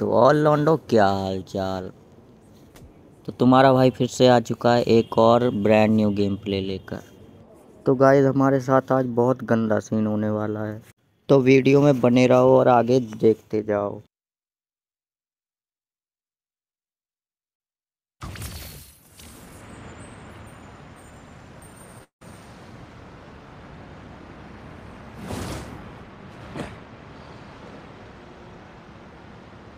तो और लौंडो, क्या हाल चाल तो तुम्हारा भाई फिर से आ चुका है एक और ब्रांड न्यू गेम प्ले लेकर। तो गाइस हमारे साथ आज बहुत गंदा सीन होने वाला है। तो वीडियो में बने रहो और आगे देखते जाओ।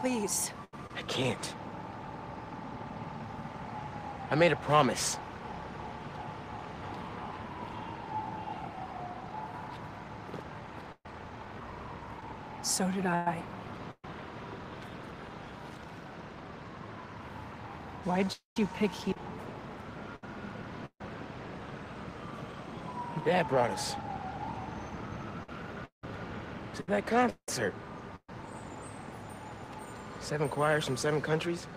Please. I can't. I made a promise. So did I. Why'd you pick he? Dad brought us. To that concert. Seven choirs from seven countries.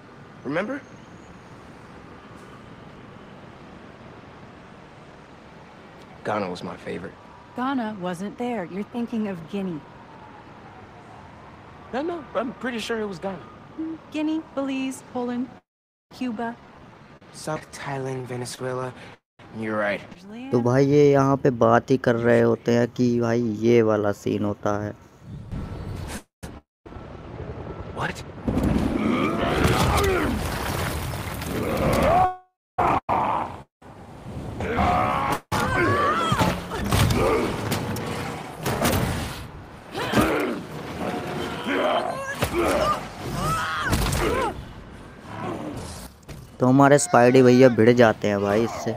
Remember? Ghana was my favorite. Ghana wasn't there. You're thinking of Guinea. No, no, I'm pretty sure it was Ghana. Hmm, Guinea, Belize, Poland, Cuba. South Thailand, Venezuela. You're right. तो भाई ये यहाँ पे बात ही कर रहे होते हैं कि भाई ये वाला सीन होता है What? तो हमारे स्पाइडी भैया भिड़ जाते हैं भाई इससे।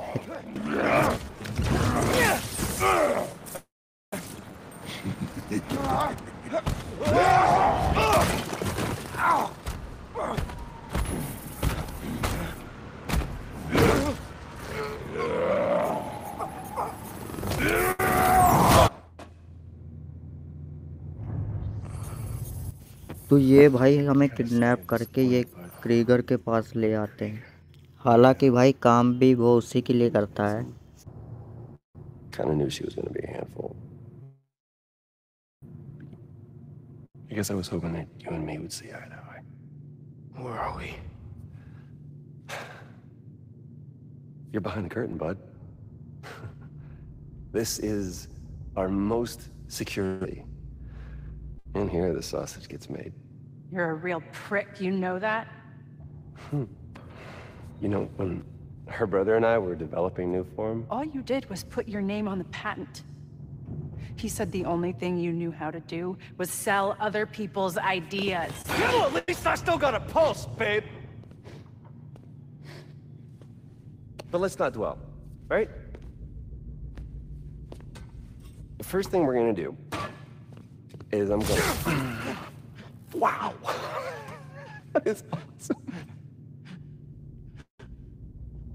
तो ये भाई हमें किडनैप करके ये क्रीगर के पास ले आते हैं। हालांकि भाई काम भी वो उसी के लिए करता है Kind of knew she was going to be a handful. I guess I was hoping that you and me would see eye to eye. Where are we? You're behind the curtain, bud. this is our most security. And here the sausage gets made. You're a real prick, you know that? You know, when her brother and I were developing new form, All you did was put your name on the patent. He said the only thing you knew how to do was sell other people's ideas. Well, at least I still got a pulse, babe. but let's not dwell, right? The first thing we're gonna do is I'm gonna. wow! that is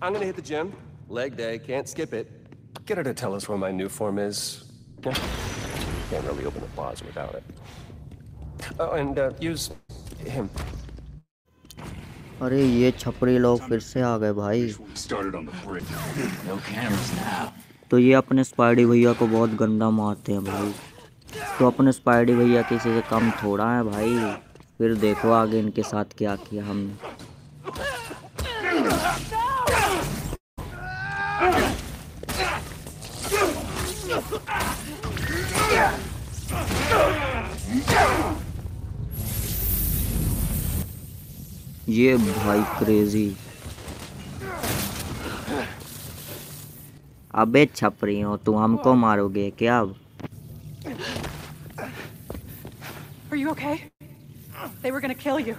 I'm gonna hit the gym. Leg day, can't skip it. Get her to tell us where my new form is. Yeah. Can't really open the plaza without it. Oh, and uh, use him. अरे ये छपरी लोग फिर से आ गए भाई Started on the brick. No cameras now. तो ये अपने स्पाइडी भैया को बहुत गंदा मारते हैं भाई तो अपने स्पाइडी भैया किसी से कम थोड़ा है भाई फिर देखो आगे इनके साथ क्या किया हमने ये भाई क्रेजी अबे छपरी हो तू हमको मारोगे क्या अब Are you okay? They were gonna kill you.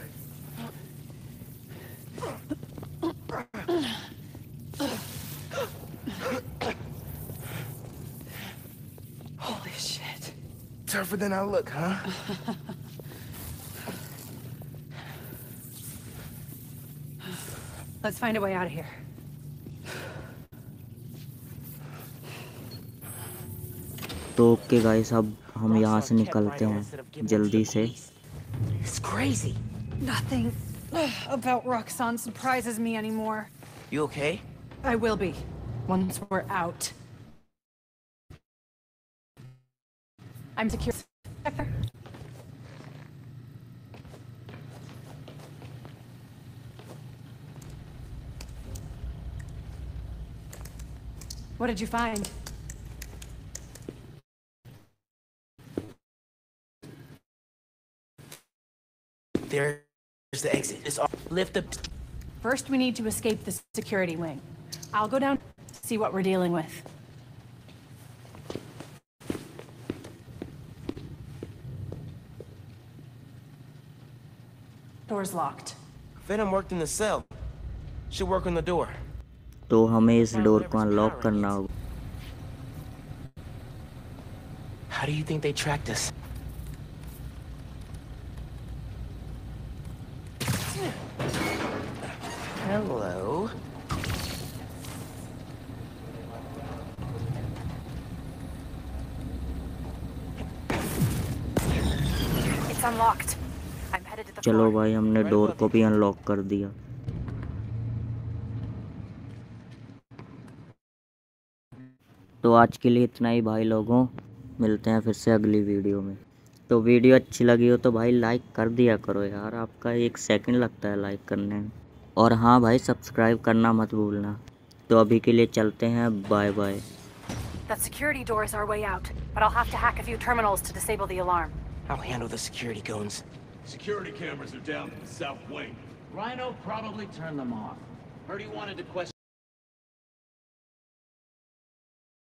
tougher than I look, huh? Let's find a way out of here. तो ओके गाइस अब हम यहाँ से निकलते हैं जल्दी से It's crazy. Nothing uh, about Roxxon surprises me anymore. You okay? I will be once we're out. I'm secure. What did you find? There's the exit. It's all lift up. First, we need to escape the security wing. I'll go down, see what we're dealing with. Door's locked. Venom worked in the cell. Should work on the door. तो हमें इस door को unlock करना होगा How do you think they tracked us? Hello. It's unlocked. चलो भाई हमने door को भी अनलॉक कर दिया। तो आज के लिए इतना ही भाई लोगों। मिलते हैं फिर से अगली वीडियो में। तो वीडियो अच्छी लगी हो तो भाई लाइक कर दिया करो यार आपका एक सेकंड लगता है लाइक करने में। और हाँ भाई सब्सक्राइब करना मत भूलना। तो अभी के लिए चलते हैं bye bye That security door is our way out, but I'll have to hack a few terminals to disable the alarm. I'll handle the security goons. Security cameras are down in the south wing. Rhino probably turned them off. Heard he wanted to question.